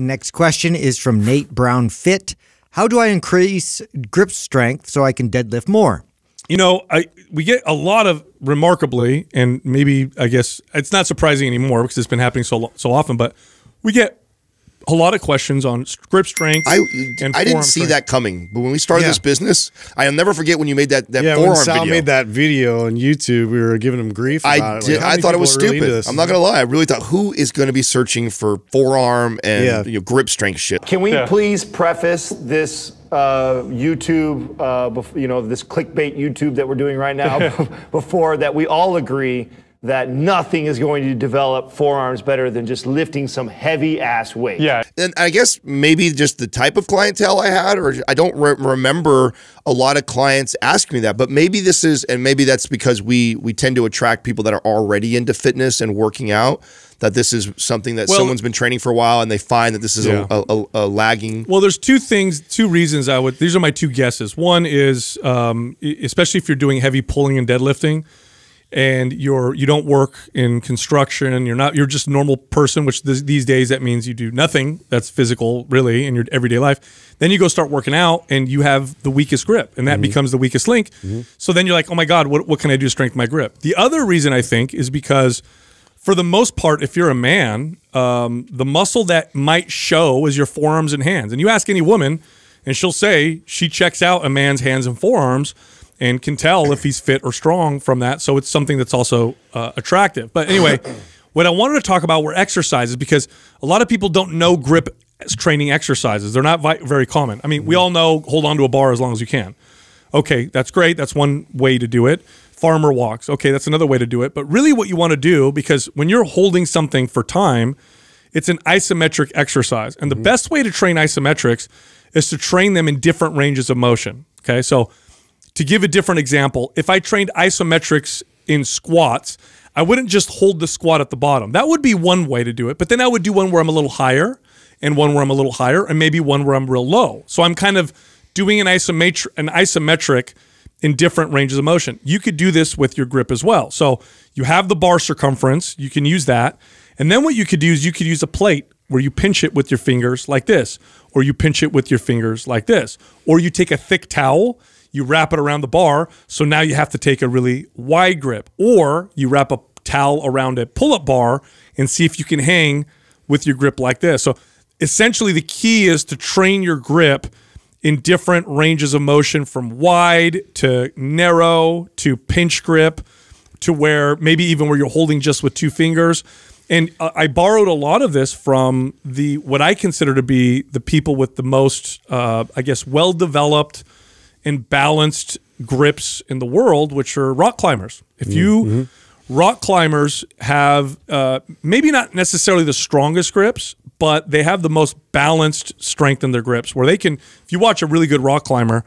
Next question is from Nate Brown Fit. How do I increase grip strength so I can deadlift more? You know, I we get a lot of remarkably, and maybe I guess it's not surprising anymore because it's been happening so so often. But we get a lot of questions on grip strength. I and I didn't see strength. that coming, but when we started Yeah. this business, I'll never forget when you made that that Yeah, when forearm Sal video. made that video on YouTube, we were giving him grief about I it. did. Like, how I thought it was are really stupid. I'm not gonna lie. I really thought who is going to be searching for forearm and Yeah. you know, grip strength shit. Can we please preface this uh, YouTube, uh, bef- you know, this clickbait YouTube that we're doing right now before that we all agree that nothing is going to develop forearms better than just lifting some heavy ass weight. Yeah. And I guess maybe just the type of clientele I had, or I don't re- remember a lot of clients asking me that. But maybe this is, and maybe that's because we we tend to attract people that are already into fitness and working out. That this is something that Well- someone's been training for a while, and they find that this is Yeah. a, a, a, a lagging. Well, there's two things, two reasons I would. These are my two guesses. One is, um, especially if you're doing heavy pulling and deadlifting, and you're you don't work in construction, you're not, you're just a normal person. Which th- these days that means you do nothing that's physical really in your everyday life. Then you go start working out, and you have the weakest grip, and that becomes the weakest link. So then you're like, oh my god, what what can I do to strengthen my grip? The other reason I think is because for the most part, if you're a man, um, the muscle that might show is your forearms and hands. And you ask any woman, and she'll say she checks out a man's hands and forearms and can tell if he's fit or strong from that. So it's something that's also uh, attractive. But anyway, what I wanted to talk about were exercises because a lot of people don't know grip training exercises. They're not vi- very common. I mean, we all know hold on to a bar as long as you can. Okay, that's great. That's one way to do it. Farmer walks. Okay, that's another way to do it. But really, what you want to do, because when you're holding something for time, it's an isometric exercise. And the best way to train isometrics is to train them in different ranges of motion. Okay, so to give a different example, if I trained isometrics in squats, I wouldn't just hold the squat at the bottom. That would be one way to do it. But then I would do one where I'm a little higher and one where I'm a little higher and maybe one where I'm real low. So I'm kind of doing an isometric an isometric in different ranges of motion. You could do this with your grip as well. So you have the bar circumference, you can use that. And then what you could do is you could use a plate where you pinch it with your fingers like this, or you pinch it with your fingers like this, or you take a thick towel, you wrap it around the bar, so now you have to take a really wide grip, or you wrap a towel around a pull-up bar and see if you can hang with your grip like this. So essentially the key is to train your grip in different ranges of motion from wide to narrow to pinch grip to where maybe even where you're holding just with two fingers. And uh, I borrowed a lot of this from the what I consider to be the people with the most, uh, I guess, well developed and balanced grips in the world, which are rock climbers. If you rock climbers have uh, maybe not necessarily the strongest grips, but they have the most balanced strength in their grips. Where they can, if you watch a really good rock climber,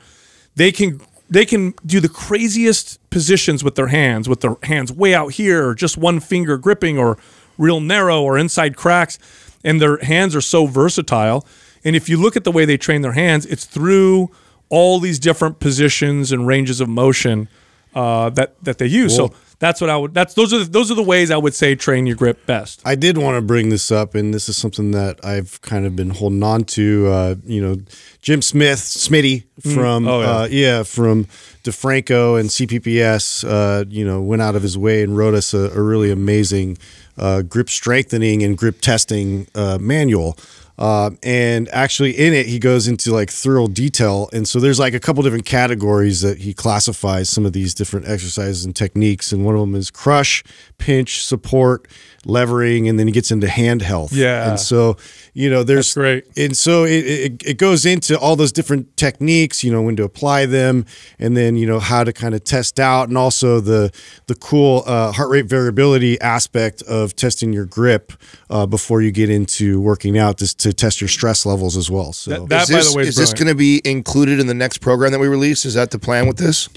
they can they can do the craziest positions with their hands, with their hands way out here, or just one finger gripping, or real narrow, or inside cracks, and their hands are so versatile. And if you look at the way they train their hands, it's through all these different positions and ranges of motion uh, that that they use. So that's what I would. That's those are the, those are the ways I would say train your grip best. I did want to bring this up, and this is something that I've kind of been holding on to. Uh, you know, Jim Smith, Smitty from Oh, yeah. uh, yeah from DeFranco and CPPS. Uh, you know, went out of his way and wrote us a, a really amazing uh, grip strengthening and grip testing uh, manual. Uh, and actually, in it, he goes into like thorough detail. And so there's like a couple different categories that he classifies some of these different exercises and techniques. And one of them is crush, pinch, support, levering, and then he gets into hand health. Yeah. And so, you know, there's That's great. And so it, it, it goes into all those different techniques, you know, when to apply them, and then you know how to kind of test out, and also the the cool uh, heart rate variability aspect of testing your grip uh, before you get into working out, just to test your stress levels as well. So. That- that- is by the way, is is this going to be included in the next program that we release? Is that the plan with this?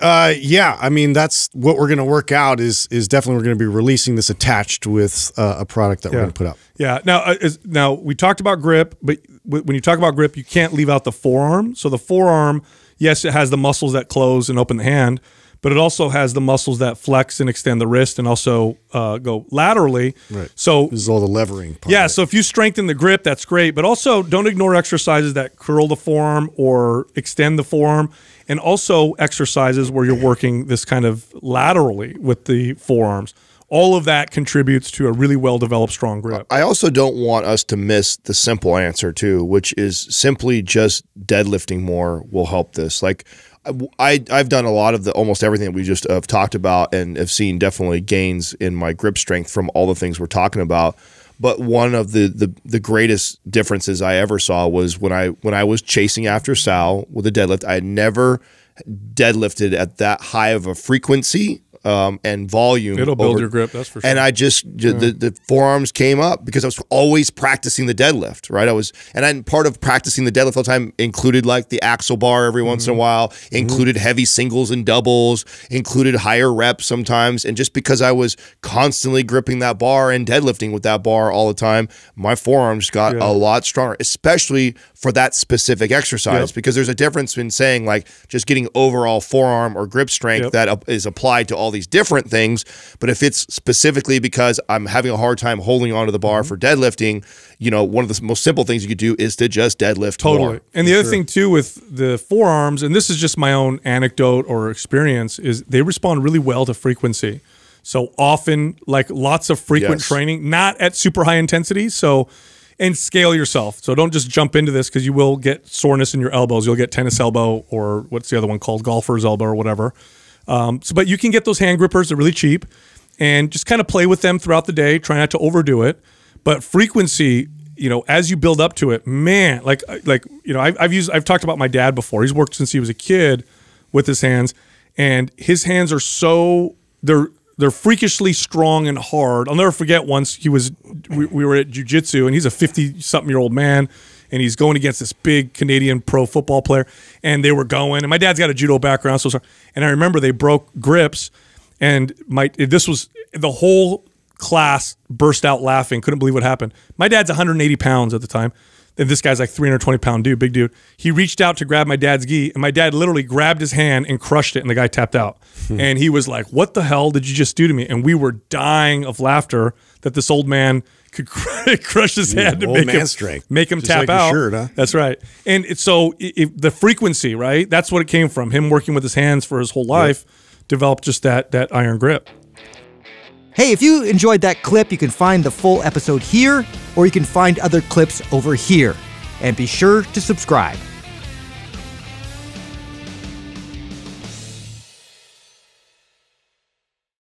Uh, yeah, I mean that's what we're going to work out. Is is definitely we're going to be releasing this attached with uh, a product that we're going to put out. Yeah. Now, uh, is, now we talked about grip, but when you talk about grip, you can't leave out the forearm. So the forearm, yes, it has the muscles that close and open the hand, but it also has the muscles that flex and extend the wrist and also uh, go laterally. Right. So This is all the levering. Part yeah, so if you strengthen the grip, that's great. But also, don't ignore exercises that curl the forearm or extend the forearm, and also exercises where you're working this kind of laterally with the forearms. All of that contributes to a really well developed, strong grip. I also don't want us to miss the simple answer too, which is simply just deadlifting more will help this. Like I I've done a lot of the almost everything that we just have talked about and have seen definitely gains in my grip strength from all the things we're talking about. But one of the, the the greatest differences I ever saw was when I when I was chasing after Sal with a deadlift. I had never deadlifted at that high of a frequency um, and volume. It'll build your grip, that's for sure. And I just the, the forearms came up because I was always practicing the deadlift, right? I was, and then part of practicing the deadlift all the time included like the axle bar every once in Mm-hmm. a while, included heavy singles and doubles, included higher reps sometimes, and just because I was constantly gripping that bar and deadlifting with that bar all the time, my forearms got a lot stronger, especially for that specific exercise. Yep. Because there's a difference in saying like just getting overall forearm or grip strength Yep. that up- is applied to all these different things. But if it's specifically because I'm having a hard time holding onto the bar mm-hmm. for deadlifting, you know, one of the most simple things you could do is to just deadlift Totally. more. And the other thing too with the forearms, and this is just my own anecdote or experience, is they respond really well to frequency. So often, like lots of frequent Yes. training, not at super high intensity. So, and scale yourself. So don't just jump into this because you will get soreness in your elbows. You'll get tennis elbow or what's the other one called, golfer's elbow or whatever. Um, so, but you can get those hand grippers. They're really cheap, and just kind of play with them throughout the day. Try not to overdo it. But frequency, you know, as you build up to it, man, like like you know, I've, I've used I've talked about my dad before. He's worked since he was a kid with his hands, and his hands are so they're they're freakishly strong and hard. I'll never forget once he was we, we were at jujitsu, and he's a fifty something year old man. And he's going against this big Canadian pro football player, and they were going. And my dad's got a judo background, so and I remember they broke grips, and my this was the whole class burst out laughing, couldn't believe what happened. My dad's 180 pounds at the time. And this guy's like 320 pound dude, big dude. He reached out to grab my dad's gi, and my dad literally grabbed his hand and crushed it, and the guy tapped out. Hmm. and he was like, "What the hell did you just do to me?" And we were dying of laughter that this old man could crush his hand to make him strength. make him Just tap like out. shirt, huh? That's right. And it's so i if the frequency, right? That's what it came from. Him working with his hands for his whole life developed just that that iron grip. Hey, if you enjoyed that clip, you can find the full episode here, or you can find other clips over here. And be sure to subscribe.